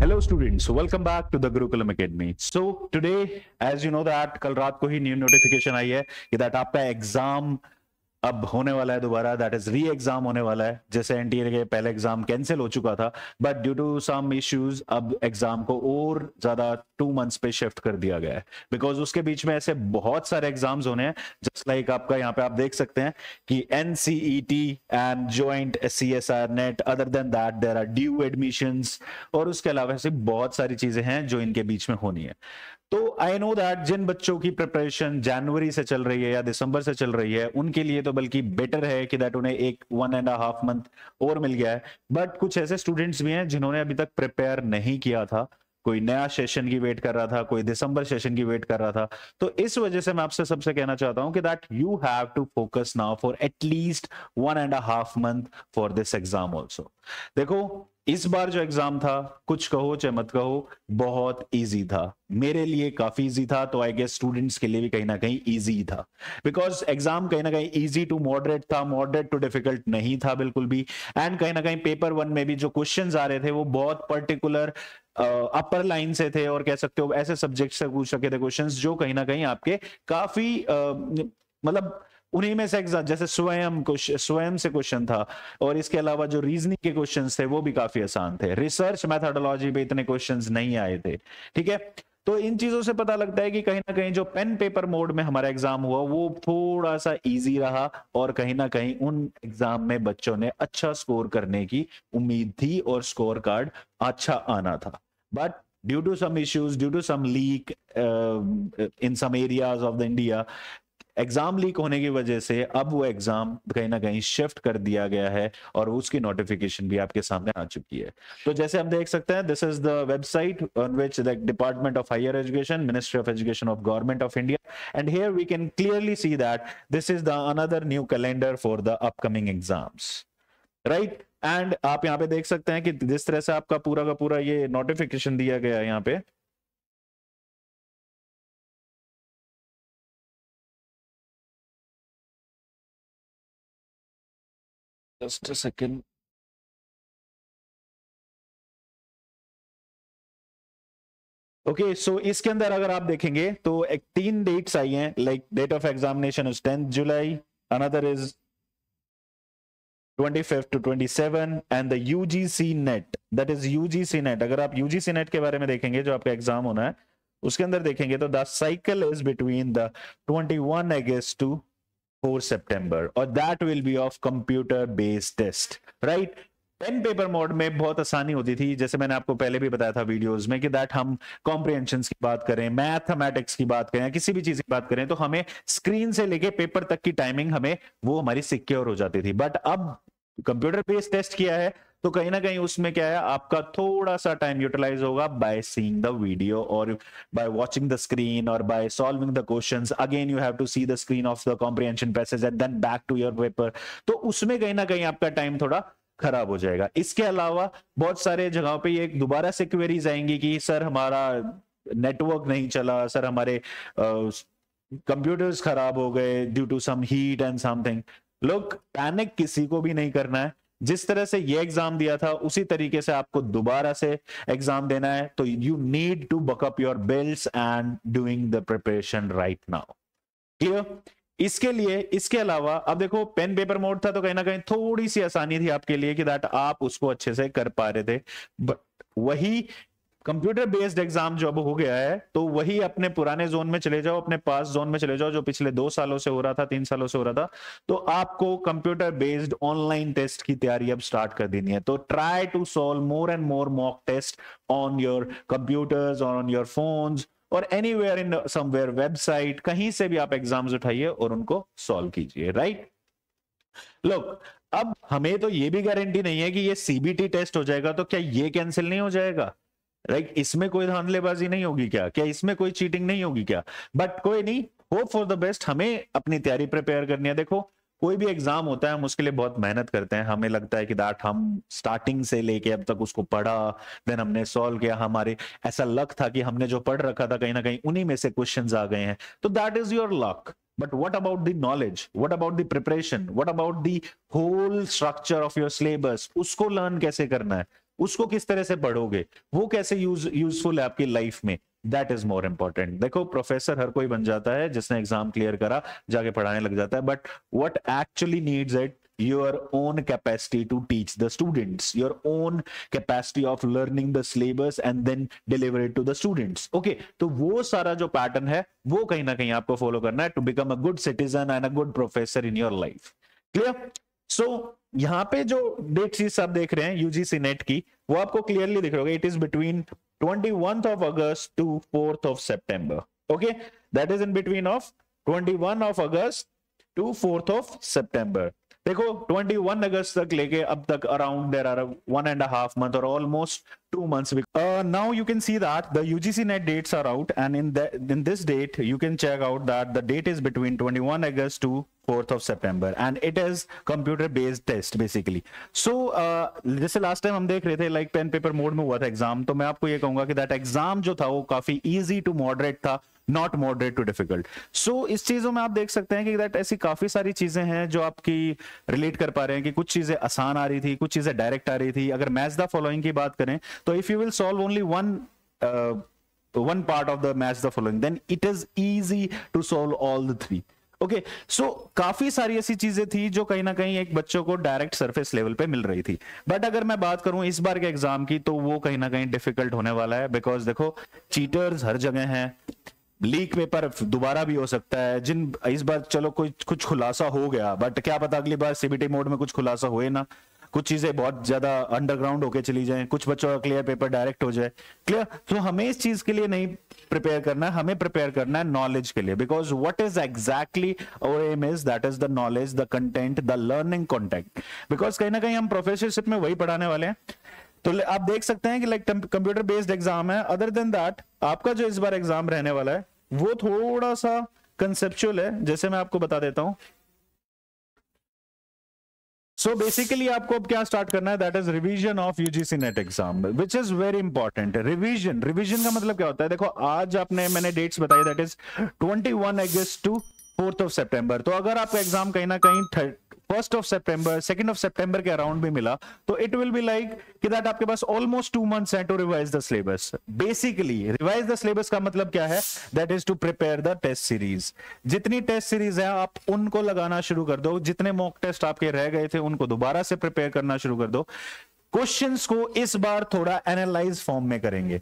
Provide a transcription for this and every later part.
Hello students welcome back to the Gurukulam academy so today as you know that कल रात को ही new notification आई है कि that आपका एग्ज़ाम अब होने वाला है दोबारा दैट इज़ री एग्ज़ाम होने वाला है, जैसे एनटीए के पहले एग्ज़ाम कैंसिल हो चुका था but due to some issues अब एग्ज़ाम को और ज़्यादा टू मंथ्स पे शिफ्ट कर दिया गया है। बिकॉज़ उसके बीच में ऐसे बहुत सारे एग्ज़ाम्स होने हैं जस्ट लाइक like आपका यहाँ पे आप देख सकते हैं कि NCET and joint C S R NET other than that there are due admission और उसके अलावा ऐसी बहुत सारी चीज़ें हैं जो इनके बीच में होनी है। तो आई नो दैट जिन बच्चों की प्रिपरेशन जनवरी से चल रही है या दिसंबर से चल रही है, उनके लिए तो बल्कि बेटर है कि दैट उन्हें एक वन एंड हाफ़ मंथ और मिल गया है। बट कुछ ऐसे स्टूडेंट्स भी हैं जिन्होंने अभी तक प्रिपेयर नहीं किया था। कोई नया सेशन की वेट कर रहा था, कोई दिसंबर सेशन की वेट कर रहा था। तो इस वजह से मैं आपसे सबसे कहना चाहता हूँ कि that you have to focus now for at least one and half month for this exam also देखो इस बार जो एग्ज़ाम था, कुछ कहो, चाहे मत कहो, बहुत इजी था। मेरे लिए काफ़ी इजी था तो आई गेस स्टूडेंट्स के लिए भी कहीं ना कहीं इजी था। बिकॉज़ एग्ज़ाम कहीं ना कहीं इजी टू मॉडरेट था मॉडरेट टू डिफ़िकल्ट नहीं था बिल्कुल भी। एंड कहीं ना कहीं पेपर वन में भी जो क्वेश्चन आ रहे थे, वो बहुत पर्टिकुलर अपर लाइन से थे और कह सकते हो, ऐसे सब्जेक्ट से पूछ सके थे क्वेश्चन जो कहीं ना कहीं आपके काफ़ी मतलब उन्हीं में से एग्ज़ाम जैसे स्वयं स्वयं से क्वेश्चन था और इसके अलावा जो रीजनिंग के क्वेश्चन थे वो भी काफ़ी आसान थे। रिसर्च मैथोडोलॉजी पे इतने क्वेश्चंस नहीं आए थे, ठीक है? तो इन चीज़ों से पता लगता है कि कहीं ना कहीं जो पेन पेपर मोड में हमारा एग्ज़ाम हुआ, वो थोड़ा सा इजी रहा और कहीं ना कहीं उन एग्ज़ाम में बच्चों ने अच्छा स्कोर करने की उम्मीद थी और स्कोर कार्ड अच्छा आना था। But due to some issues due to some leak in some areas of the India exam leak होने की वजह से अब वो एग्ज़ाम कहीं ना कहीं शिफ्ट कर दिया गया है और उसकी नोटिफिकेशन भी आपके सामने आ चुकी है। तो जैसे हम देख सकते हैं this is the website on which the department of higher education ministry of education of government of India and here we can clearly see that this is the another new calendar for the upcoming exams right and आप यहाँ पे देख सकते हैं कि जिस तरह से आपका पूरा का पूरा ये नोटिफिकेशन दिया गया है यहाँ पे just a second okay okay, so so इसके अंदर अगर आप देखेंगे तो एक तीन डेट्स आई हैं like date of examination is tenth July another is 25 to 27 and the UGC NET that is UGC NET अगर आप के बारे में देखेंगे जो आपका एग्ज़ाम होना है उसके अंदर देखेंगे तो the cycle is between the 21 August to 4 September और that will be of computer based test, right? Pen paper mode में बहुत आसानी होती थी, जैसे मैंने आपको पहले भी बताया था वीडियोस में कि दैट हम कॉम्प्रिहेंशन की बात करें मैथमेटिक्स की बात करें किसी भी चीज़ की बात करें तो हमें स्क्रीन से लेके पेपर तक की टाइमिंग हमें वो हमारी सिक्योर हो जाती थी। बट अब कंप्यूटर बेस्ड टेस्ट किया है तो कहीं ना कहीं उसमें क्या है, आपका थोड़ा सा टाइम यूटिलाइज होगा बाय सीइंग द वीडियो और बाय वाचिंग द स्क्रीन और by solving the questions again you have to see the screen of the comprehension passage and then back to your paper तो उसमें कहीं ना कहीं आपका time थोड़ा खराब हो जाएगा। इसके अलावा बहुत सारे जगहों पे ये दोबारा से क्वेरीज आएँगी कि, सर, हमारा नेटवर्क नहीं चला, सर, हमारे कंप्यूटर्स खराब हो गए due to some heat and something लोग पैनिक किसी को भी नहीं करना है। जिस तरह से ये एग्ज़ाम दिया था, उसी तरीके से आपको दोबारा से एग्ज़ाम देना है। तो you need to buck up your bills and doing the preparation right now clear इसके लिए, इसके अलावा, अब देखो पेन पेपर मोड था तो कहीं ना कहीं थोड़ी सी आसानी थी आपके लिए कि दैट आप उसको अच्छे से कर पा रहे थे। बट वही कंप्यूटर बेस्ड एग्ज़ाम जो अब हो गया है तो वही अपने पुराने जोन में चले जाओ, अपने पास जोन में चले जाओ, जो पिछले दो सालों से हो रहा था, तीन सालों से हो रहा था तो आपको कंप्यूटर बेस्ड ऑनलाइन टेस्ट की तैयारी अब स्टार्ट कर देनी है। तो try to solve more and more mock test on your computers on your phones और एनीवेयर इन समवेयर वेबसाइट कहीं से भी आप एग्ज़ाम्स उठाइए और उनको सॉल्व कीजिए राइट लोग अब हमें तो ये भी गारंटी नहीं है कि ये सीबीटी टेस्ट हो जाएगा तो क्या ये कैंसिल नहीं हो जाएगा? राइट इसमें कोई धांधलेबाजी नहीं होगी क्या? क्या इसमें कोई चीटिंग नहीं होगी क्या? बट कोई नहीं होप फॉर द बेस्ट हमें अपनी तैयारी प्रिपेयर करनी है। देखो, कोई भी एग्ज़ाम होता है, हम उसके लिए बहुत मेहनत करते हैं। हमें लगता है कि दैट हम स्टार्टिंग से लेके अब तक उसको पढ़ा देन हमने सॉल्व किया हमारे। ऐसा लक था कि हमने जो पढ़ रखा था, कहीं ना कहीं उन्हीं में से क्वेश्चन आ गए हैं। तो that is your luck but what about the knowledge? What about the preparation? What about the whole structure of your syllabus? उसको लर्न कैसे करना है? उसको किस तरह से पढ़ोगे? वो कैसे यूज़ यूजफुल है आपकी लाइफ में? दैट इज़ मोर इंपॉर्टेंट देखो प्रोफेसर हर कोई बन जाता है, जिसने एग्ज़ाम क्लियर करा, जाके पढ़ाने लग जाता है but what actually needs it your own capacity to teach the students. Your own capacity of learning the syllabus and then deliver it to the students. Okay तो वो सारा जो पैटर्न है, वो कहीं ना कहीं आपको फॉलो करना है to become a good citizen and a good professor in your life clear so so, यहाँ पे जो डेट चीज़ आप देख रहे हैं यूजीसी नेट की वो आपको क्लियरली दिख रहा होगा। It is between twenty of August to fourth of September okay that is in between of twenty of August to fourth of September देखो 21 अगस्त तक लेके अब तक around there almost two months now you can see that the UGC in this date you can check out that the date is between 21 to 4th of september and it is computer based test basically. So uh, जैसे last time हम देख रहे थे like pen paper mode में हुआ था exam तो मैं आपको ये कहूँगा कि दैट एग्ज़ाम जो था वो काफ़ी इजी टू मॉडरेट था not moderate to difficult so इस चीज़ों में आप देख सकते हैं कि दैट ऐसी काफ़ी सारी चीज़ें हैं जो आपकी रिलेट कर पा रहे हैं कि कुछ चीज़ें आसान आ रही थी कुछ चीज़ें डायरेक्ट आ रही थी। अगर मैच द फॉलोइंग की बात करें तो if you will solve only one one part of the match the following then it is easy to solve all the three. Okay okay, so so, काफ़ी सारी ऐसी चीज़ें थी जो कहीं ना कहीं एक बच्चों को डायरेक्ट सरफेस लेवल पे मिल रही थी। बट अगर मैं बात करूँ इस बार के एग्ज़ाम की तो वो कहीं ना कहीं डिफ़िकल्ट होने वाला है बिकॉज़ देखो चीटर्स हर जगह हैं। लीक पेपर दोबारा भी हो सकता है। जिन इस बार चलो कोई कुछ खुलासा हो गया बट क्या पता अगली बार सीबीटी मोड में कुछ खुलासा हुए ना। कुछ चीज़ें बहुत ज़्यादा अंडरग्राउंड होके चली जाए, कुछ बच्चों का क्लियर पेपर डायरेक्ट हो जाए। क्लियर तो हमें इस चीज़ के लिए नहीं प्रिपेयर करना है हमें प्रिपेयर करना है नॉलेज के लिए। बिकॉज़ वट इज़ एग्जैक्टली और aim is that is the knowledge the content the learning contact because कहीं ना कहीं हम प्रोफेसरशिप में वही पढ़ाने वाले हैं। तो आप देख सकते हैं कि लाइक कंप्यूटर बेस्ड एग्ज़ाम है। अदर देन दैट आपका जो इस बार एग्ज़ाम रहने वाला है, वो थोड़ा सा कंसेप्चुअल है। जैसे मैं आपको बता देता हूँ सो बेसिकली आपको अब क्या स्टार्ट करना है? That is revision of UGC NET exam which is very important revision revision का मतलब क्या होता है? देखो, आज आपने मैंने डेट्स बताई that is 21 August to fourth of September तो अगर आपका एग्ज़ाम कहीं ना कहीं first of September second of September के अराउंड भी मिला तो इट विल बी लाइक कि दैट आपके पास ऑलमोस्ट टू मंथ्स है to revise the syllabus basically revise the syllabus का मतलब क्या है? That is to prepare the test series जितनी टेस्ट सीरीज़ है, आप उनको लगाना शुरू कर दो। जितने मॉक टेस्ट आपके रह गए थे, उनको दोबारा से प्रिपेयर करना शुरू कर दो। क्वेश्चंस को इस बार थोड़ा एनालाइज फॉर्म में करेंगे।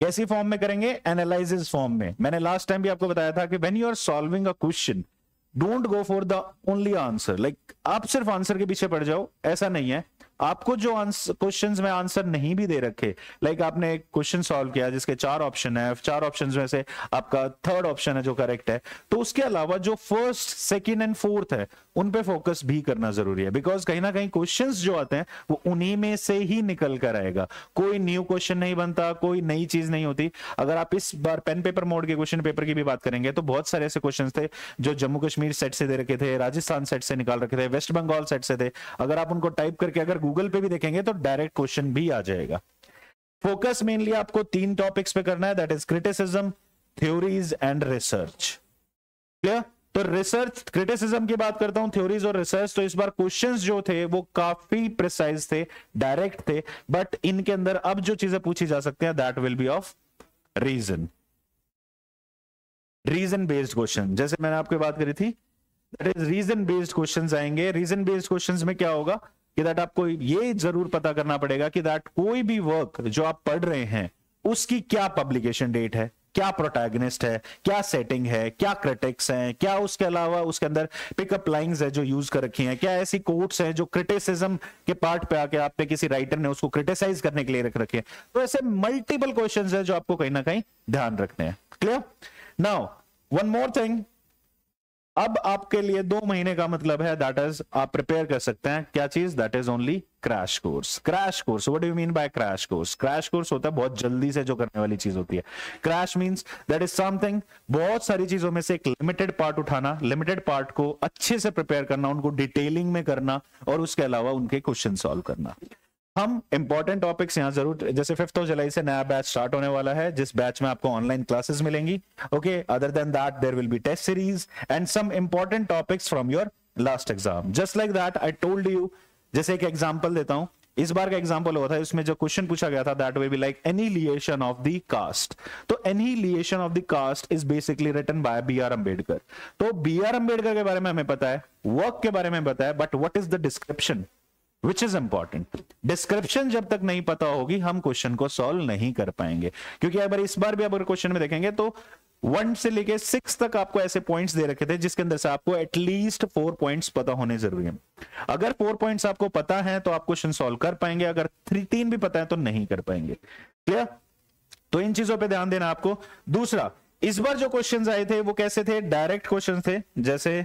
कैसी फॉर्म में करेंगे? एनालाइसिस फॉर्म में। मैंने लास्ट टाइम भी आपको बताया था कि when you are solving a question don't go for the only answer like आप सिर्फ़ आंसर के पीछे पड़ जाओ, ऐसा नहीं है। आपको जो क्वेश्चंस में आंसर नहीं भी दे रखे लाइक like आपने एक क्वेश्चन सॉल्व किया जिसके चार ऑप्शन है, चार ऑप्शंस में से आपका थर्ड ऑप्शन है जो करेक्ट है तो उसके अलावा जो फ़र्स्ट सेकंड एंड फोर्थ है, उन पे फोकस भी करना ज़रूरी है बिकॉज़ कहीं ना कहीं क्वेश्चंस जो आते हैं, वो उन्हीं में से ही निकल कर आएगा। कोई न्यू क्वेश्चन नहीं बनता, कोई नई चीज़ नहीं होती। अगर आप इस बार पेन पेपर मोड के क्वेश्चन पेपर की भी बात करेंगे तो बहुत सारे ऐसे क्वेश्चन थे जो जम्मू कश्मीर सेट से दे रखे थे, राजस्थान सेट से निकाल रखे थे वेस्ट बंगाल सेट से थे। अगर आप उनको टाइप करके अगर गूगल पे भी देखेंगे तो डायरेक्ट क्वेश्चन भी आ जाएगा। फोकस मेनली आपको तीन टॉपिक्स पे करना है that is criticism theories and research clear तो रिसर्च क्रिटिसिज्म की बात करता हूँ थ्योरीज और रिसर्च तो इस बार क्वेश्चंस जो थे, वो काफ़ी प्रिसाइज थे डायरेक्ट थे बट इनके अंदर अब जो चीज़ें पूछी जा सकती हैं that will be of reason reason based question जैसे मैंने आपको बात करी थी रीजन बेस्ड क्वेश्चन आएँगे। रीजन बेस्ड क्वेश्चन में क्या होगा? कि दैट आपको ये ज़रूर पता करना पड़ेगा कि दैट कोई भी वर्क जो आप पढ़ रहे हैं, उसकी क्या पब्लिकेशन डेट है, क्या प्रोटैगनिस्ट है, क्या सेटिंग है, क्या क्रिटिक्स हैं, क्या उसके अलावा उसके अंदर पिकअप लाइंस है जो यूज़ कर रखी हैं, क्या ऐसी कोट्स हैं जो क्रिटिसिज्म के पार्ट पे आके आप पे किसी राइटर ने उसको क्रिटिसाइज करने के लिए रख रखे हैं। तो ऐसे मल्टीपल क्वेश्चन है जो आपको कहीं ना कहीं ध्यान रखने हैं। Clear now one more thing अब आपके लिए दो महीने का मतलब है दैट इज़ आप प्रिपेयर कर सकते हैं। क्या चीज़? That is only crash course crash course what do you mean by crash course crash course होता है बहुत जल्दी से जो करने वाली चीज़ होती है। Crash means that is something बहुत सारी चीज़ों में से एक लिमिटेड पार्ट उठाना लिमिटेड पार्ट को अच्छे से प्रिपेयर करना, उनको डिटेलिंग में करना और उसके अलावा उनके क्वेश्चन सॉल्व करना। हम इंपॉर्टेंट टॉपिक्स यहाँ ज़रूर, जैसे फिफ्थ ऑफ़ जुलाई से नया बैच स्टार्ट होने वाला है, जिस बैच में आपको ऑनलाइन क्लासेस मिलेंगी। Okay other than that there will be test series and some important topics from your last exam just like that I told you जैसे एक एग्ज़ाम्पल देता हूँ। इस बार का एग्ज़ाम्पल हुआ था, इसमें जो क्वेश्चन पूछा गया था that will be like annihilation of the caste तो annihilation of the caste is basically written by B R Ambedkar तो बी आर अंबेडकर के बारे में हमें पता है वर्क के बारे में पता है but what is the description which is important description जब तक नहीं पता होगी, हम क्वेश्चन को सॉल्व नहीं कर पाएँगे। क्योंकि अगर इस बार भी अगर क्वेश्चन में देखेंगे तो वन से लेके सिक्स तक आपको ऐसे पॉइंट्स दे रखे थे, जिसके अंदर से आपको एटलीस्ट फोर पॉइंट्स पता होने ज़रूरी है। अगर फोर पॉइंट्स आपको पता है तो आप क्वेश्चन सॉल्व कर पाएँगे। अगर थ्री तीन भी पता है तो नहीं कर पाएँगे। क्लियर तो इन चीज़ों पे ध्यान देना आपको। दूसरा, इस बार जो क्वेश्चंस आए थे, वो कैसे थे? डायरेक्ट क्वेश्चन थे, जैसे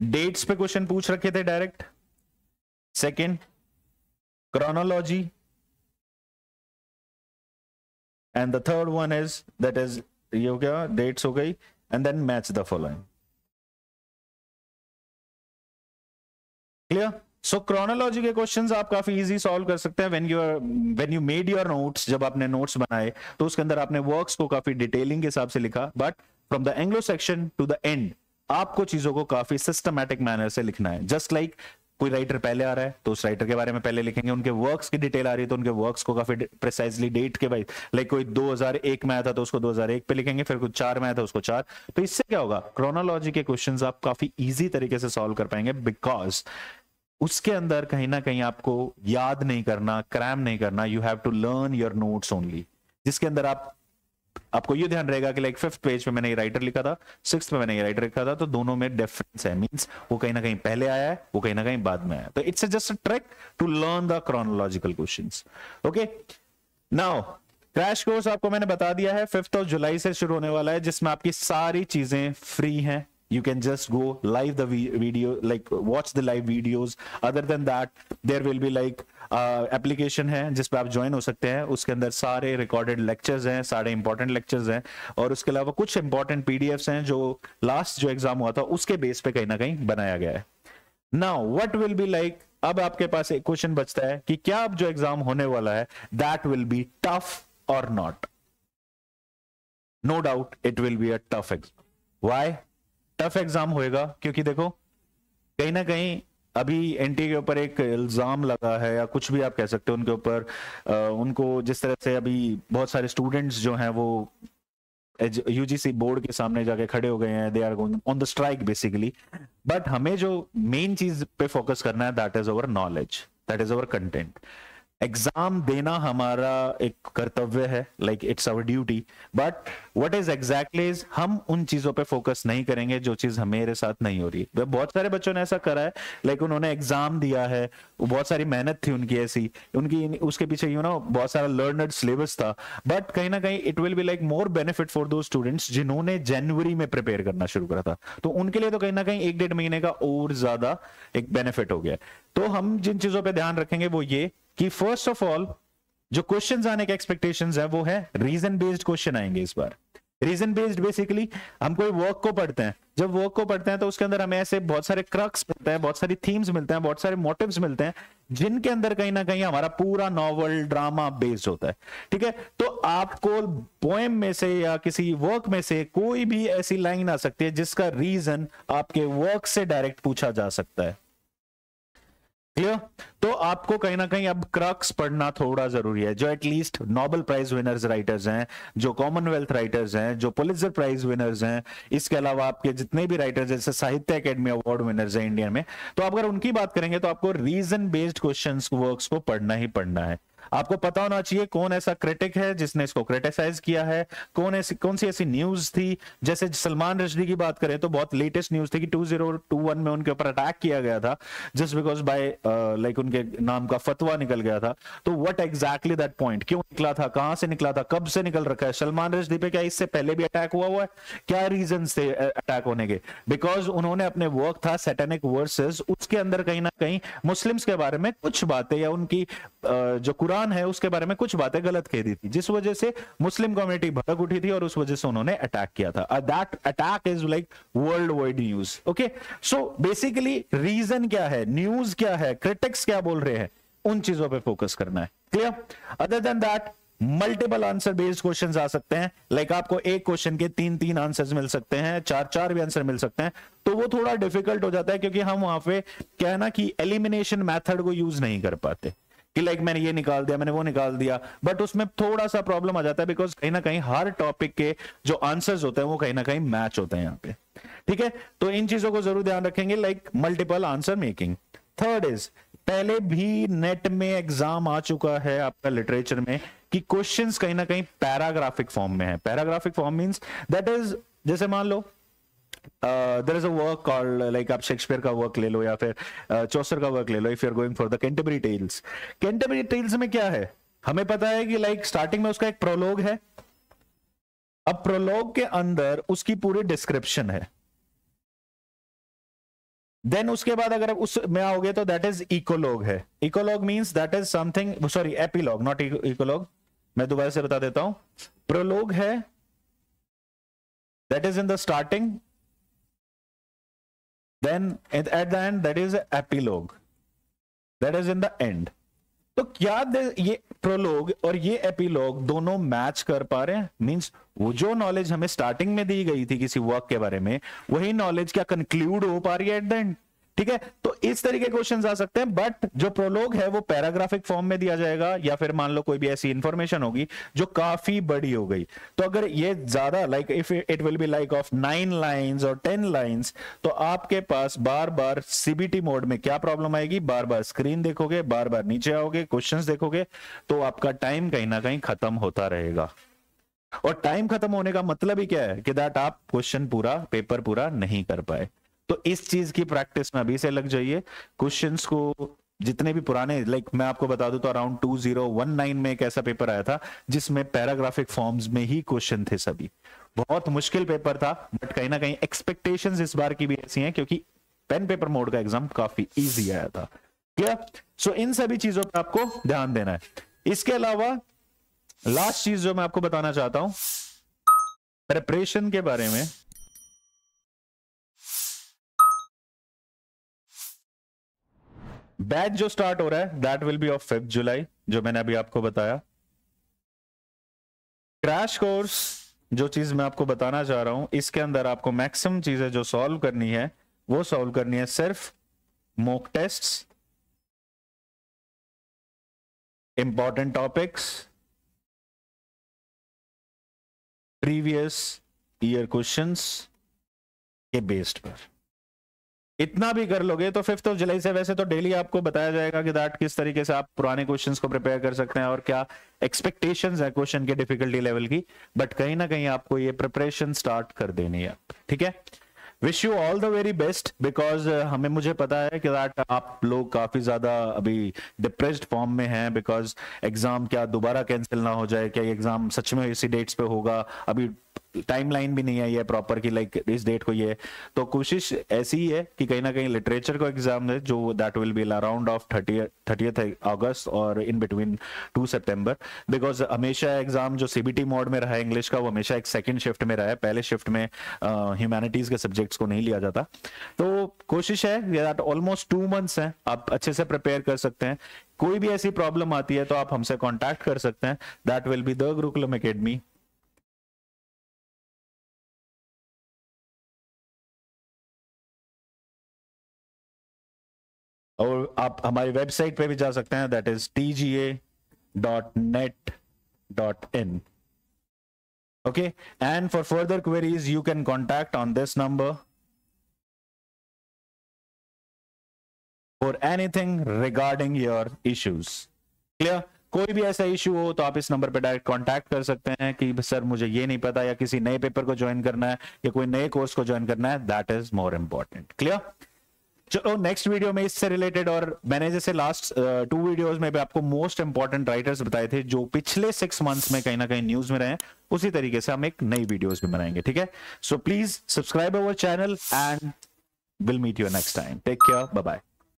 डेट्स पे क्वेश्चन पूछ रखे थे direct second chronology and the third one is that is ये हो गया डेट्स हो गई and then match the following clear so chronology के क्वेश्चंस आप काफ़ी इजी सॉल्व कर सकते हैं when you when you made your notes जब आपने नोट्स बनाए तो उसके अंदर आपने वर्क्स को काफ़ी डिटेलिंग के हिसाब से लिखा but from the Anglo section to the end आपको चीज़ों को काफ़ी सिस्टमैटिक मैनर से लिखना है। जस्ट लाइक like, कोई राइटर पहले आ रहा है तो उस राइटर के बारे में पहले लिखेंगे। उनके वर्क्स की डिटेल आ रही है तो उनके वर्क्स को काफ़ी प्रिसाइजली डेट के भाई। लाइक कोई 2001 में आया था तो उसको 2001 पे लिखेंगे फिर कुछ चार में आया था उसको चार। तो इससे क्या होगा? क्रोनोलॉजी के क्वेश्चन आप काफ़ी ईजी तरीके से सॉल्व कर पाएँगे बिकॉज़ उसके अंदर कहीं ना कहीं आपको याद नहीं करना क्रैम नहीं करना you have to learn your notes only जिसके अंदर आप आपको ये ध्यान रहेगा कि लाइक फिफ्थ पेज पे मैंने ये राइटर लिखा था सिक्स पे मैंने ये राइटर लिखा था तो दोनों में डिफरेंस है। मीन्स वो कहीं ना कहीं पहले आया है, वो कहीं ना कहीं बाद में आया तो it's just a trick to learn the chronological question okay now crash course आपको मैंने बता दिया है फिफ्थ ऑफ़ जुलाई से शुरू होने वाला है, जिसमें आपकी सारी चीज़ें फ्री हैं। You can just go live the video like watch the live videos. Other than that there will be like application uh, है जिस पे आप ज्वाइन हो सकते हैं। उसके अंदर सारे रिकॉर्डेड लेक्चर्स हैं सारे इंपॉर्टेंट लेक्चर्स हैं। और उसके अलावा कुछ इंपॉर्टेंट पीडीएफ्स हैं जो लास्ट जो एग्ज़ाम हुआ था उसके बेस पे कहीं ना कहीं बनाया गया है। Now what will be like अब आपके पास एक क्वेश्चन बचता है कि क्या अब जो एग्ज़ाम होने वाला है दैट विल बी टफ और not no doubt it will be a tough exam why tough exam होएगा, क्योंकि देखो, कहीं ना कहीं अभी एनटी के ऊपर एक इल्ज़ाम लगा है, या कुछ भी आप कह सकते हो उनके ऊपर उनको जिस तरह से अभी बहुत सारे स्टूडेंट्स जो हैं वो यूजीसी बोर्ड के सामने जाके खड़े हो गए हैं they are going on the strike basically but हमें जो मेन चीज़ पे फोकस करना है that is our knowledge that is our content exam देना हमारा एक कर्तव्य है like it's our duty but what is exactly हम उन चीज़ों पे फोकस नहीं करेंगे जो चीज़ हमारे साथ नहीं हो रही है। बहुत सारे बच्चों ने ऐसा करा है लाइक उन्होंने एग्ज़ाम दिया है, बहुत सारी मेहनत थी उनकी ऐसी, उनकी उसके पीछे यू नो बहुत सारा लर्नड सिलेबस था। बट कहीं ना कहीं it will be like more benefit for those students जिन्होंने जनवरी में प्रिपेयर करना शुरू करा था। तो उनके लिए तो कहीं ना कहीं एक डेढ़ महीने का और ज़्यादा एक बेनिफिट हो गया तो हम जिन चीज़ों पर ध्यान रखेंगे वो ये कि फ़र्स्ट ऑफ़ ऑल जो क्वेश्चंस आने के एक्सपेक्टेशंस है, वो है रीजन बेस्ड क्वेश्चन आएँगे इस बार। रीजन बेस्ड बेसिकली हम कोई वर्क को पढ़ते हैं। जब वर्क को पढ़ते हैं तो उसके अंदर हमें ऐसे बहुत सारे क्रक्स मिलते हैं, बहुत सारी थीम्स मिलते हैं, बहुत सारे मोटिव्स मिलते हैं, जिनके अंदर कहीं ना कहीं हमारा पूरा नॉवल ड्रामा बेस्ड होता है। ठीक है? तो आपको पोएम में से या किसी वर्क में से कोई भी ऐसी लाइन आ सकती है जिसका रीजन आपके वर्क से डायरेक्ट पूछा जा सकता है। क्लियर तो आपको कहीं ना कहीं अब क्रक्स पढ़ना थोड़ा ज़रूरी है, जो at least Nobel prize winners writers हैं, जो कॉमनवेल्थ राइटर्स हैं, जो पुलिसर प्राइज विनर्स हैं, इसके अलावा आपके जितने भी राइटर्स जैसे साहित्य अकेडमी अवार्ड विनर्स हैं इंडिया में तो अगर उनकी बात करेंगे तो आपको रीजन बेस्ड क्वेश्चन वर्क को पढ़ना ही पढ़ना है। आपको पता होना चाहिए कौन ऐसा क्रिटिक है जिसने इसको क्रिटिसाइज किया है, कौन ऐसी कौन सी ऐसी न्यूज़ थी? जैसे सलमान रशदी की बात करें तो बहुत लेटेस्ट न्यूज़ थी कि 2021 में उनके ऊपर अटैक किया गया था जस्ट बिकॉज़ बाय लाइक उनके नाम का फतवा निकल गया था। तो वट एग्जैक्टली दैट पॉइंट क्यों निकला था? कहाँ से निकला था? कब से निकल रखा है? सलमान रशदी पे क्या इससे पहले भी अटैक हुआ हुआ है? क्या रीजन थे अटैक होने के? बिकॉज़ उन्होंने अपने वर्क था सेटेनिक वर्सेस उसके अंदर कहीं ना कहीं मुस्लिम्स के बारे में कुछ बातें या उनकी जो कुरान है, उसके बारे में कुछ बातें गलत कह दी थी, जिस वजह से मुस्लिम कम्युनिटी भड़क उठी थी और उस वजह से उन्होंने अटैक किया था। That attack is like world wide news okay so basically reason क्या है न्यूज़ क्या है क्रिटिक्स क्या बोल रहे हैं, उन चीज़ों पे फोकस करना है। Clear other than that multiple answer based questions आ सकते हैं। लाइक like, आपको एक क्वेश्चन के तीन तीन आंसर्स मिल सकते हैं, चार चार भी आंसर मिल सकते हैं। तो वो थोड़ा डिफ़िकल्ट हो जाता है, क्योंकि हम वहाँ पे क्या है ना कि एलिमिनेशन मेथड को यूज़ नहीं कर पाते। कि लाइक मैंने ये निकाल दिया, मैंने वो निकाल दिया। बट उसमें थोड़ा सा प्रॉब्लम आ जाता है बिकॉज़ कहीं ना कहीं हर टॉपिक के जो आंसर्स होते हैं, वो कहीं ना कहीं मैच होते हैं यहाँ पे। ठीक है? तो इन चीज़ों को ज़रूर ध्यान रखेंगे like multiple answer making third is पहले भी नेट में एग्ज़ाम आ चुका है आपका लिटरेचर में कि क्वेश्चंस कहीं ना कहीं पैराग्राफिक फॉर्म में है। Paragraphic form means that is जैसे मान लो there is a work called like आप शेक्सपियर का वर्क ले लो या फिर चौसर uh, का वर्क ले लो if you are going for the Canterbury Tales Canterbury Tales में क्या है? हमें पता है कि लाइक like, स्टार्टिंग में उसका एक प्रोलॉग है। अब प्रोलॉग के अंदर उसकी पूरी डिस्क्रिप्शन है। देन उसके बाद अगर उस में आओगे तो दैट इज़ इकोलॉग है। Eclogue means that is something sorry epilogue not eclogue मैं दोबारा से बता देता हूँ। प्रोलॉग है that is in the starting then, at the end, that is epilogue. That is in the end. तो क्या ये प्रोलोग और ये एपिलोग दोनों मैच कर पा रहे हैं? मींस वो जो नॉलेज हमें स्टार्टिंग में दी गई थी किसी वर्क के बारे में, वही नॉलेज क्या कंक्लूड हो पा रही है एट द एंड ठीक है? तो इस तरीके क्वेश्चन आ सकते हैं बट जो प्रोलोग है, वो पैराग्राफिक फॉर्म में दिया जाएगा, या फिर मान लो कोई भी ऐसी इंफॉर्मेशन होगी, जो काफ़ी बड़ी हो गई। तो अगर ये ज़्यादा like if it will be like of nine lines और टेन लाइंस तो आपके पास बार बार सीबीटी मोड में क्या प्रॉब्लम आएगी? बार बार स्क्रीन देखोगे बार बार नीचे आओगे क्वेश्चंस देखोगे तो आपका टाइम कहीं ना कहीं खत्म होता रहेगा। और टाइम खत्म होने का मतलब ही क्या है? कि दैट आप क्वेश्चन पूरा पेपर पूरा नहीं कर पाए। तो इस चीज़ की प्रैक्टिस में अभी से लग जाइए। क्वेश्चंस को जितने भी पुराने लाइक मैं आपको बता दूँ तो अराउंड 2019 में एक ऐसा पेपर आया था, जिसमें पैराग्राफिक फॉर्म्स में ही क्वेश्चन थे सभी। बहुत मुश्किल पेपर था बट कहीं ना कहीं एक्सपेक्टेशंस इस बार की भी ऐसी हैं, क्योंकि पेन पेपर मोड का एग्ज़ाम काफ़ी इजी आया था। क्लियर सो इन सभी चीज़ों पर आपको ध्यान देना है। इसके अलावा लास्ट चीज़ जो मैं आपको बताना चाहता हूँ प्रिपरेशन के बारे में बैच जो स्टार्ट हो रहा है that will be of fifth July जो मैंने अभी आपको बताया। क्रैश कोर्स जो चीज़ मैं आपको बताना चाह रहा हूँ, इसके अंदर आपको मैक्सिमम चीज़ें जो सॉल्व करनी है, वो सॉल्व करनी है सिर्फ़ mock test important topics previous year questions के बेस्ड पर। इतना भी कर लोगे तो फिफ्थ ऑफ़ जुलाई से वैसे तो डेली आपको बताया जाएगा कि दैट किस तरीके से आप पुराने क्वेश्चंस को प्रिपेयर कर सकते हैं और क्या एक्सपेक्टेशंस है क्वेश्चन के डिफिकल्टी लेवल की बट कहीं ना कहीं आपको ये प्रिपरेशन स्टार्ट कर देनी है। ठीक है? Wish you all the very best because हमें मुझे पता है कि दैट आप लोग काफ़ी ज़्यादा अभी डिप्रेस्ड फॉर्म में हैं बिकॉज़ एग्ज़ाम क्या दोबारा कैंसिल ना हो जाए, क्या एग्ज़ाम सच में इसी डेट्स पे होगा? अभी टाइमलाइन भी नहीं आई है प्रॉपर की लाइक इस डेट को ये तो कोशिश ऐसी ही है कि कहीं ना कहीं लिटरेचर को एग्ज़ाम है जो that will be around of thirty August और in between two September because हमेशा एग्ज़ाम जो सीबीटी मोड में रहा है इंग्लिश का वो हमेशा एक सेकंड शिफ्ट में रहा है। पहले शिफ्ट में ह्यूमैनिटीज uh, के सब्जेक्ट्स को नहीं लिया जाता। तो कोशिश है दैट ऑलमोस्ट टू मंथ्स है। आप अच्छे से प्रिपेयर कर सकते हैं। कोई भी ऐसी प्रॉब्लम आती है तो आप हमसे कॉन्टैक्ट कर सकते हैं। That will be the Gurukulam academy आप हमारी वेबसाइट पे भी जा सकते हैं that is T G A dot net dot in okay and for further queries you can contact on this number for anything regarding your issues clear कोई भी ऐसा इशू हो तो आप इस नंबर पे डायरेक्ट कांटेक्ट कर सकते हैं कि, सर, मुझे ये नहीं पता या किसी नए पेपर को ज्वाइन करना है या कोई नए कोर्स को ज्वाइन करना है. That is more important clear चलो नेक्स्ट वीडियो में इससे रिलेटेड और मैंने जैसे लास्ट टू वीडियोस में भी आपको मोस्ट इंपॉर्टेंट राइटर्स बताए थे जो पिछले सिक्स मंथ्स में कहीं ना कहीं न्यूज़ में रहे हैं, उसी तरीके से हम एक नई वीडियोस भी बनाएँगे, ठीक है? So please subscribe our channel and will meet you next time take care bye bye